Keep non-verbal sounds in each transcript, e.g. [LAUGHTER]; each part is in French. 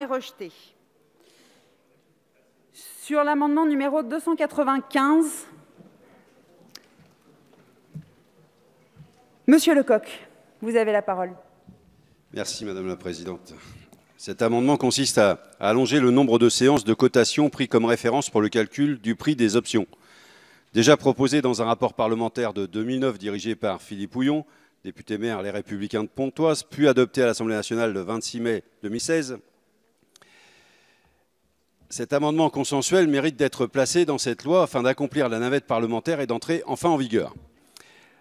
est rejeté. Sur l'amendement numéro 295, Monsieur Lecoq, vous avez la parole. Merci Madame la Présidente. Cet amendement consiste à, allonger le nombre de séances de cotation pris comme référence pour le calcul du prix des options. Déjà proposé dans un rapport parlementaire de 2009 dirigé par Philippe Houillon, député maire Les Républicains de Pontoise, puis adopté à l'Assemblée nationale le 26 mai 2016, cet amendement consensuel mérite d'être placé dans cette loi afin d'accomplir la navette parlementaire et d'entrer enfin en vigueur.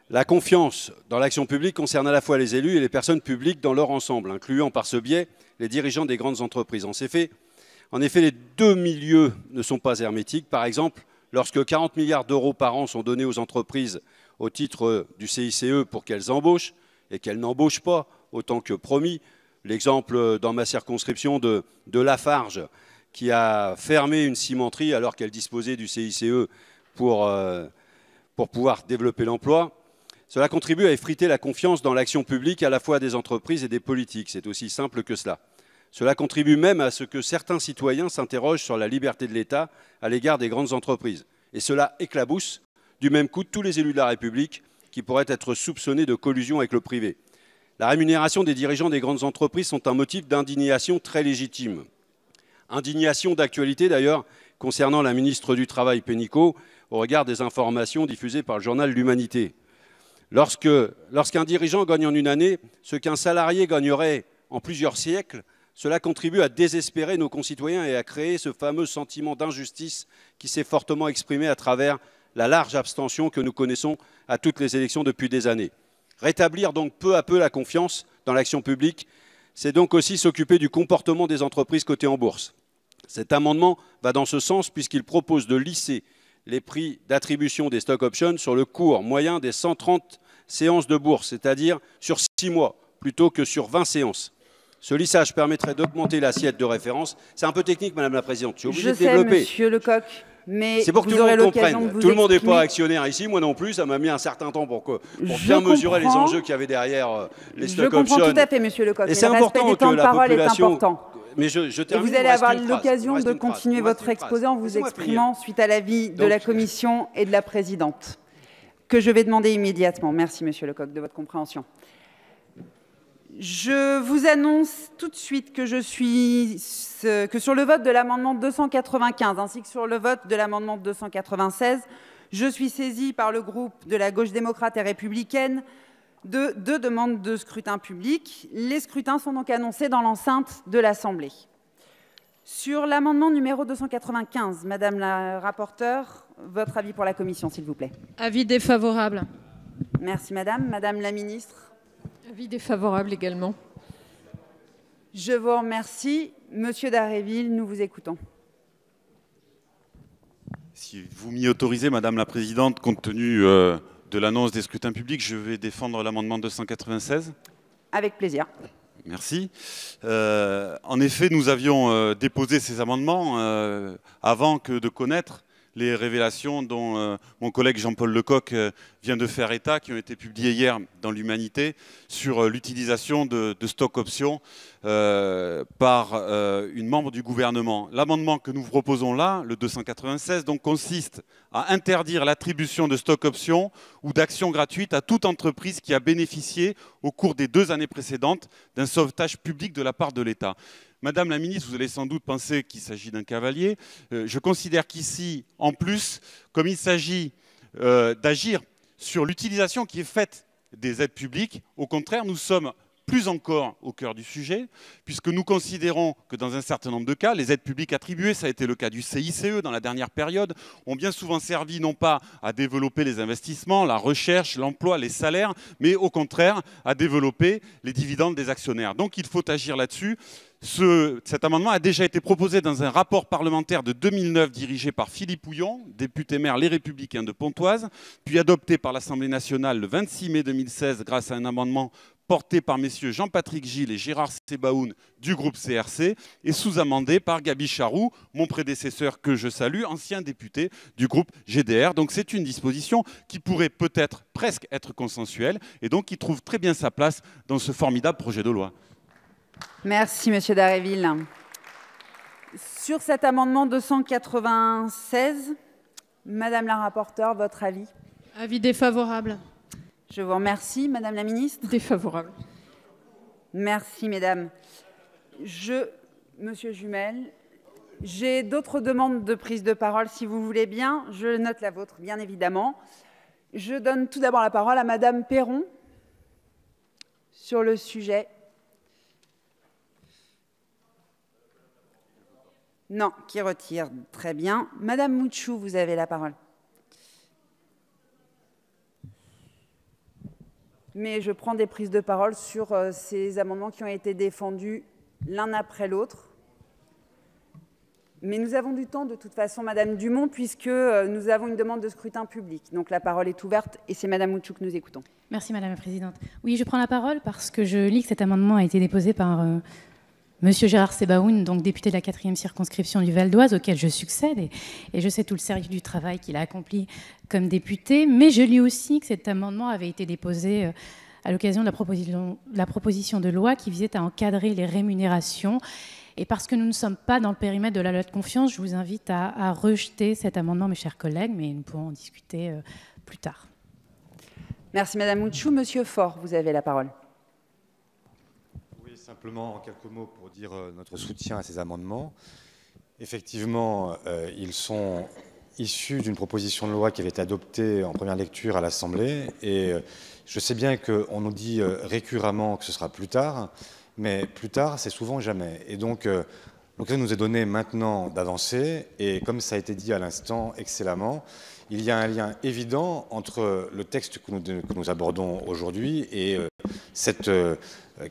La confiance dans l'action publique concerne à la fois les élus et les personnes publiques dans leur ensemble, incluant par ce biais les dirigeants des grandes entreprises. En effet, en effet les deux milieux ne sont pas hermétiques. Par exemple, lorsque 40 milliards d'euros par an sont donnés aux entreprises au titre du CICE pour qu'elles embauchent et qu'elles n'embauchent pas autant que promis, l'exemple dans ma circonscription de, de Lafarge, qui a fermé une cimenterie alors qu'elle disposait du CICE pour, euh, pour pouvoir développer l'emploi. Cela contribue à effriter la confiance dans l'action publique à la fois des entreprises et des politiques. C'est aussi simple que cela. Cela contribue même à ce que certains citoyens s'interrogent sur la liberté de l'État à l'égard des grandes entreprises. Et cela éclabousse du même coup tous les élus de la République qui pourraient être soupçonnés de collusion avec le privé. La rémunération des dirigeants des grandes entreprises sont un motif d'indignation très légitime. Indignation d'actualité d'ailleurs concernant la ministre du Travail Pénicaud au regard des informations diffusées par le journal L'Humanité. Lorsqu'un dirigeant gagne en une année ce qu'un salarié gagnerait en plusieurs siècles, cela contribue à désespérer nos concitoyens et à créer ce fameux sentiment d'injustice qui s'est fortement exprimé à travers la large abstention que nous connaissons à toutes les élections depuis des années. Rétablir donc peu à peu la confiance dans l'action publique, c'est donc aussi s'occuper du comportement des entreprises cotées en bourse. Cet amendement va dans ce sens puisqu'il propose de lisser les prix d'attribution des stock options sur le cours moyen des 130 séances de bourse, c'est-à-dire sur 6 mois plutôt que sur 20 séances. Ce lissage permettrait d'augmenter l'assiette de référence. C'est un peu technique, Madame la Présidente. Je suis obligé de développer. Monsieur Lecoq, mais c'est pour que tout le monde comprenne. Tout le monde n'est pas actionnaire ici, moi non plus. Ça m'a mis un certain temps pour, pour bien mesurer les enjeux qu'il y avait derrière euh, les stock options. Je comprends tout à fait, Monsieur Lecoq. Et c'est important que la population mais je, je termine, et vous allez avoir l'occasion de continuer votre exposé en vous exprimant suite à l'avis de la Commission et de la Présidente, que je vais demander immédiatement. Merci, Monsieur Lecoq, de votre compréhension. Je vous annonce tout de suite que je suis que sur le vote de l'amendement 295 ainsi que sur le vote de l'amendement 296, je suis saisie par le groupe de la gauche démocrate et républicaine de deux demandes de scrutin public. Les scrutins sont donc annoncés dans l'enceinte de l'Assemblée. Sur l'amendement numéro 295, Madame la rapporteure, votre avis pour la commission, s'il vous plaît? Avis défavorable. Merci, Madame. Madame la ministre? Avis défavorable également. Je vous remercie. Monsieur Daréville, nous vous écoutons. Si vous m'y autorisez, Madame la Présidente, compte tenu euh, de l'annonce des scrutins publics, je vais défendre l'amendement 296. Avec plaisir. Merci. Euh, en effet, nous avions euh, déposé ces amendements avant que de connaître les révélations dont euh, mon collègue Jean-Paul Lecoq euh, vient de faire état, qui ont été publiées hier dans l'Humanité, sur euh, l'utilisation de, stock options par une membre du gouvernement. L'amendement que nous proposons là, le 296, donc, consiste à interdire l'attribution de stock options ou d'actions gratuites à toute entreprise qui a bénéficié au cours des deux années précédentes d'un sauvetage public de la part de l'État. Madame la ministre, vous allez sans doute penser qu'il s'agit d'un cavalier. Euh, je considère qu'ici, en plus, comme il s'agit euh, d'agir sur l'utilisation qui est faite des aides publiques, au contraire, nous sommes plus encore au cœur du sujet, puisque nous considérons que dans un certain nombre de cas, les aides publiques attribuées, ça a été le cas du CICE dans la dernière période, ont bien souvent servi non pas à développer les investissements, la recherche, l'emploi, les salaires, mais au contraire à développer les dividendes des actionnaires. Donc il faut agir là-dessus cet amendement a déjà été proposé dans un rapport parlementaire de 2009 dirigé par Philippe Houillon, député maire Les Républicains de Pontoise, puis adopté par l'Assemblée nationale le 26 mai 2016 grâce à un amendement porté par messieurs Jean-Patrick Gilles et Gérard Sebaoun du groupe CRC et sous-amendé par Gabi Charroux, mon prédécesseur que je salue, ancien député du groupe GDR. Donc c'est une disposition qui pourrait peut-être presque être consensuelle et donc qui trouve très bien sa place dans ce formidable projet de loi. Merci, Monsieur Daréville. Sur cet amendement 296, Madame la rapporteure, votre avis? Avis défavorable. Je vous remercie, Madame la ministre. Défavorable. Merci, Mesdames. Je, Monsieur Jumel, j'ai d'autres demandes de prise de parole, si vous voulez bien. Je note la vôtre, bien évidemment. Je donne tout d'abord la parole à Madame Perron sur le sujet. Non, qui retire. Très bien. Madame Mouchou, vous avez la parole. Mais je prends des prises de parole sur euh, ces amendements qui ont été défendus l'un après l'autre. Mais nous avons du temps de toute façon, Madame Dumont, puisque euh, nous avons une demande de scrutin public. Donc la parole est ouverte et c'est Madame Mouchou que nous écoutons. Merci Madame la Présidente. Oui, je prends la parole parce que je lis que cet amendement a été déposé par euh, Monsieur Gérard Sebaoun, donc député de la quatrième circonscription du Val d'Oise, auquel je succède, et, je sais tout le sérieux du travail qu'il a accompli comme député. Mais je lis aussi que cet amendement avait été déposé euh, à l'occasion de la proposition, de loi qui visait à encadrer les rémunérations. Et parce que nous ne sommes pas dans le périmètre de la loi de confiance, je vous invite à, à rejeter cet amendement, mes chers collègues, mais nous pourrons en discuter euh, plus tard. Merci Madame Mouchou. Monsieur Faure, vous avez la parole. Simplement en quelques mots pour dire euh, notre soutien à ces amendements. Effectivement, euh, ils sont issus d'une proposition de loi qui avait été adoptée en première lecture à l'Assemblée. Et euh, je sais bien qu'on nous dit récurremment que ce sera plus tard, mais plus tard, c'est souvent jamais. Et donc, l'occasion nous est donnée maintenant d'avancer. Et comme ça a été dit à l'instant excellemment, il y a un lien évident entre le texte que nous, abordons aujourd'hui et cette euh,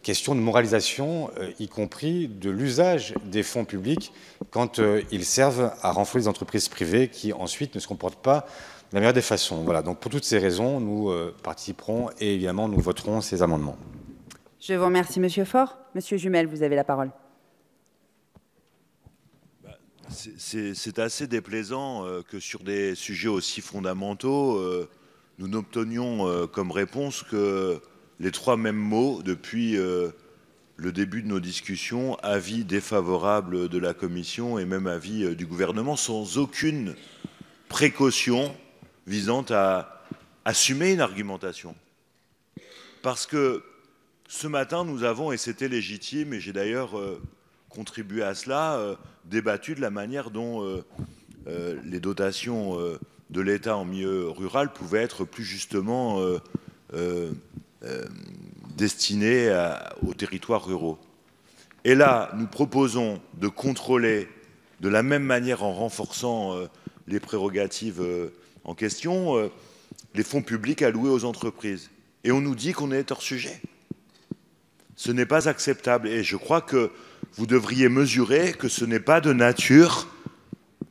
question de moralisation, euh, y compris de l'usage des fonds publics quand euh, ils servent à renflouer les entreprises privées qui ensuite ne se comportent pas de la meilleure des façons. Voilà, donc pour toutes ces raisons, nous participerons et évidemment nous voterons ces amendements. Je vous remercie, Monsieur Faure. Monsieur Jumel, vous avez la parole. C'est assez déplaisant que sur des sujets aussi fondamentaux, nous n'obtenions comme réponse que les trois mêmes mots depuis euh, le début de nos discussions, avis défavorable de la Commission et même avis euh, du gouvernement, sans aucune précaution visant à assumer une argumentation. Parce que ce matin, nous avons, et c'était légitime, et j'ai d'ailleurs euh, contribué à cela, débattu de la manière dont les dotations de l'État en milieu rural pouvaient être plus justement euh, destinées à- aux territoires ruraux. Et là, nous proposons de contrôler de la même manière en renforçant euh, les prérogatives euh, en question, les fonds publics alloués aux entreprises. Et on nous dit qu'on est hors sujet. Ce n'est pas acceptable. Et je crois que vous devriez mesurer que ce n'est pas de nature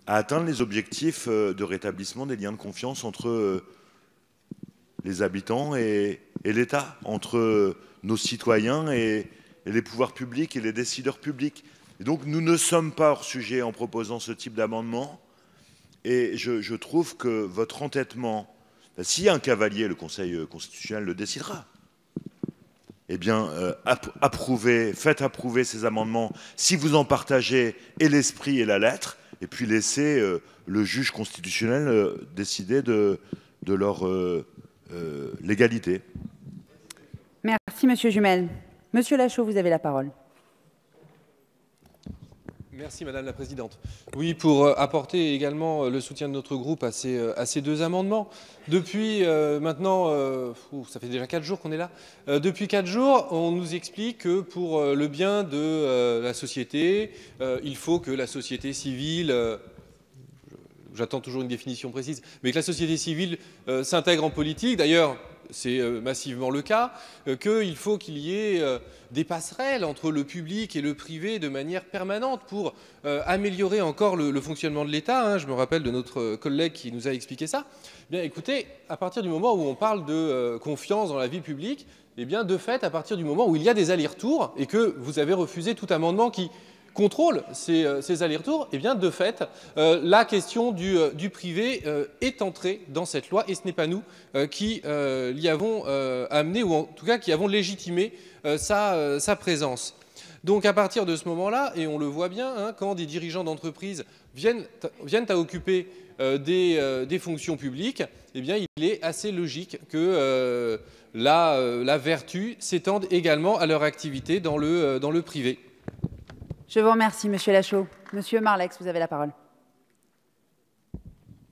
à atteindre les objectifs de rétablissement des liens de confiance entre les habitants et, et l'État, entre nos citoyens et, les pouvoirs publics et les décideurs publics. Donc nous ne sommes pas hors sujet en proposant ce type d'amendement. Et je, trouve que votre entêtement, ben, s'il y a un cavalier, le Conseil constitutionnel le décidera. Eh bien, euh, app- approuvez, faites approuver ces amendements si vous en partagez et l'esprit et la lettre, et puis laissez euh, le juge constitutionnel euh, décider de, leur légalité. Merci, Monsieur Jumel. Monsieur Lachaud, vous avez la parole. Merci Madame la Présidente. Oui, pour euh, apporter également euh, le soutien de notre groupe à ces, euh, deux amendements. Depuis maintenant, ça fait déjà quatre jours qu'on est là, depuis quatre jours, on nous explique que pour le bien de la société, il faut que la société civile... J'attends toujours une définition précise, mais que la société civile s'intègre en politique. D'ailleurs, c'est euh, massivement le cas, euh, qu'il faut qu'il y ait euh, des passerelles entre le public et le privé de manière permanente pour améliorer encore le, fonctionnement de l'État. hein. Je me rappelle de notre collègue qui nous a expliqué ça. Bien, écoutez, à partir du moment où on parle de confiance dans la vie publique, eh bien, de fait, à partir du moment où il y a des allers-retours et que vous avez refusé tout amendement qui contrôle ces, euh, ces allers-retours, eh bien, de fait, euh, la question du, euh, privé est entrée dans cette loi et ce n'est pas nous qui l'y avons amené ou en tout cas qui avons légitimé sa, présence. Donc à partir de ce moment-là, et on le voit bien, hein, quand des dirigeants d'entreprise viennent, à occuper des, fonctions publiques, eh il est assez logique que la, vertu s'étende également à leur activité dans le privé. Je vous remercie, Monsieur Lachaud. Monsieur Marlex, vous avez la parole.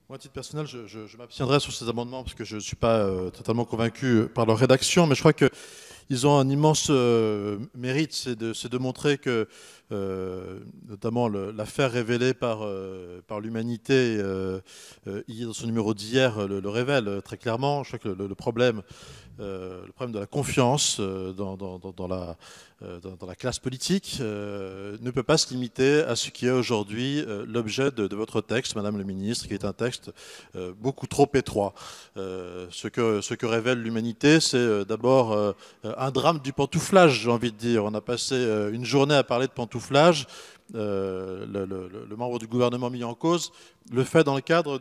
Moi, à titre personnel, je, m'abstiendrai sur ces amendements parce que je ne suis pas euh, totalement convaincu par leur rédaction, mais je crois qu'ils ont un immense euh, mérite, c'est de, montrer que notamment l'affaire révélée par, euh, par l'humanité euh, dans son numéro d'hier le, révèle très clairement. Je crois que le, problème, le problème de la confiance dans, dans, la, dans, la, classe politique ne peut pas se limiter à ce qui est aujourd'hui l'objet de, votre texte, Madame le Ministre, qui est un texte beaucoup trop étroit. ce, que, ce que révèle l'humanité, c'est d'abord un drame du pantouflage, j'ai envie de dire. On a passé une journée à parler de pantouflage euh, le, membre du gouvernement mis en cause, le fait dans le cadre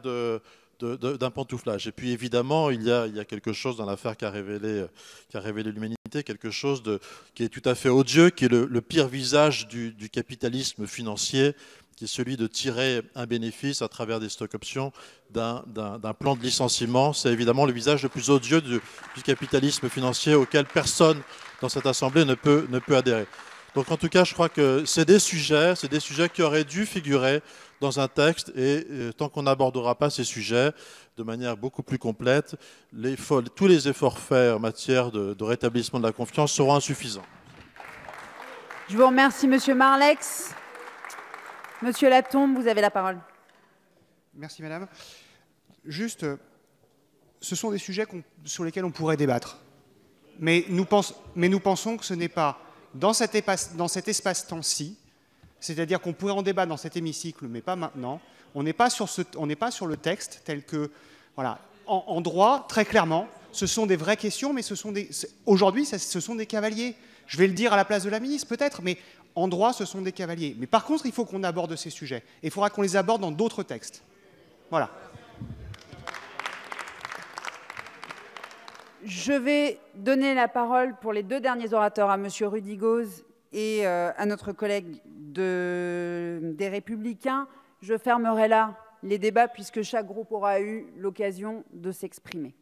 d'un pantouflage. Et puis évidemment, il y a, quelque chose dans l'affaire qui a révélé, l'humanité, quelque chose qui est tout à fait odieux, qui est le, pire visage du, capitalisme financier, qui est celui de tirer un bénéfice à travers des stock options d'un plan de licenciement. C'est évidemment le visage le plus odieux du, capitalisme financier auquel personne dans cette Assemblée ne peut adhérer. Donc en tout cas, je crois que c'est des sujets, c'est des sujets qui auraient dû figurer dans un texte et euh, tant qu'on n'abordera pas ces sujets de manière beaucoup plus complète, les, tous les efforts faits en matière de, rétablissement de la confiance seront insuffisants. Je vous remercie, Monsieur Marlex. Monsieur Latombe, vous avez la parole. Merci, Madame. Juste, ce sont des sujets sur lesquels on pourrait débattre. Mais nous, mais nous pensons que ce n'est pas dans cet, espace-temps-ci, c'est-à-dire qu'on pourrait en débattre dans cet hémicycle, mais pas maintenant. On n'est pas, sur le texte tel que, voilà, en, droit, très clairement, ce sont des vraies questions, mais aujourd'hui, ce sont des cavaliers. Je vais le dire à la place de la ministre, peut-être, mais en droit, ce sont des cavaliers. Mais par contre, il faut qu'on aborde ces sujets. Et il faudra qu'on les aborde dans d'autres textes. Voilà. Je vais donner la parole pour les deux derniers orateurs à M. Rudy et euh, à notre collègue des Républicains. Je fermerai là les débats puisque chaque groupe aura eu l'occasion de s'exprimer.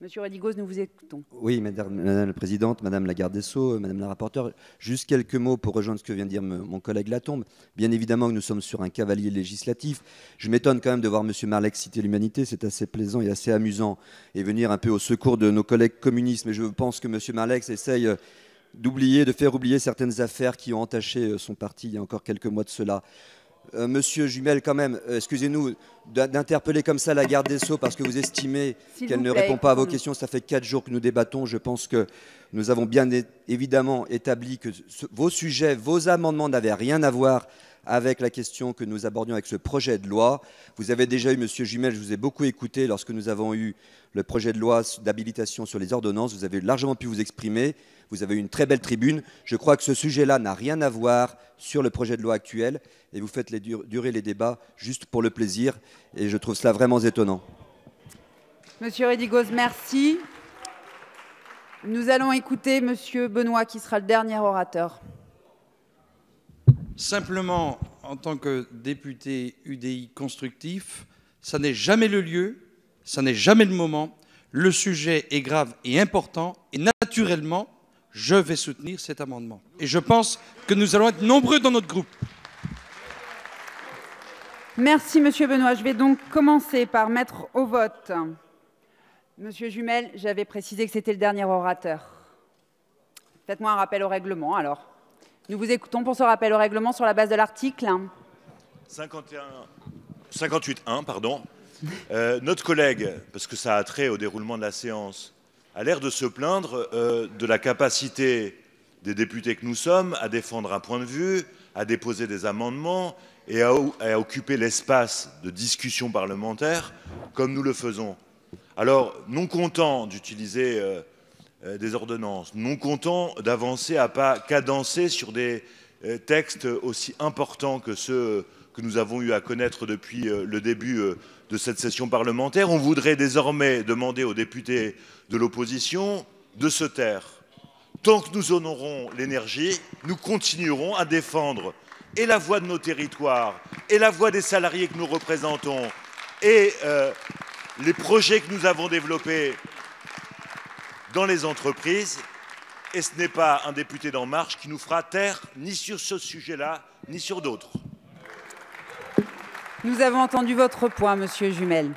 Monsieur Redigos, nous vous écoutons. Oui, madame, la Présidente, Madame la Garde des Sceaux, Madame la Rapporteure, juste quelques mots pour rejoindre ce que vient de dire mon collègue Latombe. Bien évidemment nous sommes sur un cavalier législatif. Je m'étonne quand même de voir Monsieur Marlec citer l'humanité, c'est assez plaisant et assez amusant, et venir un peu au secours de nos collègues communistes. Mais je pense que Monsieur Marleix essaye euh, d'oublier, de faire oublier certaines affaires qui ont entaché euh, son parti il y a encore quelques mois de cela. Euh, monsieur Jumel, quand même, euh, excusez-nous d'interpeller comme ça la garde des Sceaux parce que vous estimez [LAUGHS] qu'elle ne répond pas à vos questions. Ça fait quatre jours que nous débattons. Je pense que nous avons bien évidemment établi que vos sujets, vos amendements n'avaient rien à voir avec la question que nous abordions avec ce projet de loi. Vous avez déjà eu, Monsieur Jumel, je vous ai beaucoup écouté lorsque nous avons eu le projet de loi d'habilitation sur les ordonnances. Vous avez largement pu vous exprimer. Vous avez eu une très belle tribune. Je crois que ce sujet-là n'a rien à voir sur le projet de loi actuel et vous faites durer les débats juste pour le plaisir et je trouve cela vraiment étonnant. Monsieur Redigos, merci. Nous allons écouter Monsieur Benoît qui sera le dernier orateur. Simplement, en tant que député UDI constructif, ça n'est jamais le lieu, ça n'est jamais le moment. Le sujet est grave et important et naturellement, je vais soutenir cet amendement. Et je pense que nous allons être nombreux dans notre groupe. Merci, Monsieur Benoît. Je vais donc commencer par mettre au vote. Monsieur Jumel, j'avais précisé que c'était le dernier orateur. Faites-moi un rappel au règlement, alors. Nous vous écoutons pour ce rappel au règlement sur la base de l'article 58.1, pardon. Euh, notre collègue, parce que ça a trait au déroulement de la séance, a l'air de se plaindre euh, de la capacité des députés que nous sommes à défendre un point de vue, à déposer des amendements et à, occuper l'espace de discussion parlementaire comme nous le faisons. Alors, non content d'utiliser euh, euh, des ordonnances, non content d'avancer à pas cadencés sur des textes aussi importants que ceux que nous avons eu à connaître depuis le début de cette session parlementaire, on voudrait désormais demander aux députés de l'opposition de se taire. tant que nous en aurons l'énergie, nous continuerons à défendre et la voix de nos territoires, et la voix des salariés que nous représentons, et euh, les projets que nous avons développés dans les entreprises. Et ce n'est pas un député d'En Marche qui nous fera taire ni sur ce sujet-là, ni sur d'autres. Nous avons entendu votre point, Monsieur Jumel.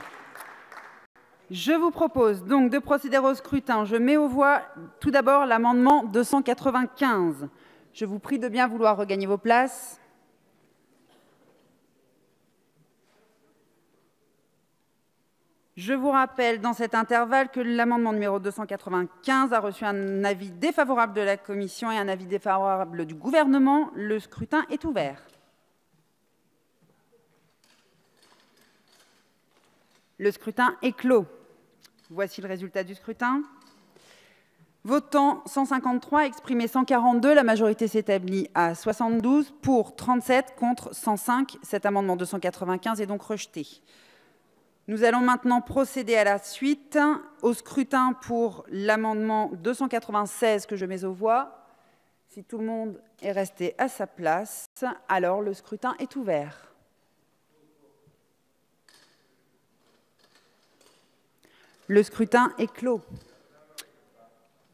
Je vous propose donc de procéder au scrutin. Je mets aux voix tout d'abord l'amendement 295. Je vous prie de bien vouloir regagner vos places. Je vous rappelle dans cet intervalle que l'amendement numéro 295 a reçu un avis défavorable de la commission et un avis défavorable du gouvernement. Le scrutin est ouvert. Le scrutin est clos. Voici le résultat du scrutin. Votant 153, exprimé 142, la majorité s'établit à 72, pour 37, contre 105. Cet amendement 295 est donc rejeté. Nous allons maintenant procéder à la suite au scrutin pour l'amendement 296 que je mets aux voix. Si tout le monde est resté à sa place, alors le scrutin est ouvert. Le scrutin est clos.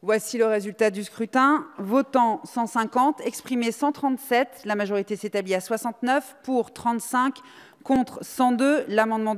Voici le résultat du scrutin. Votant 150, exprimé 137, la majorité s'établit à 69, pour 35, contre 102. L'amendement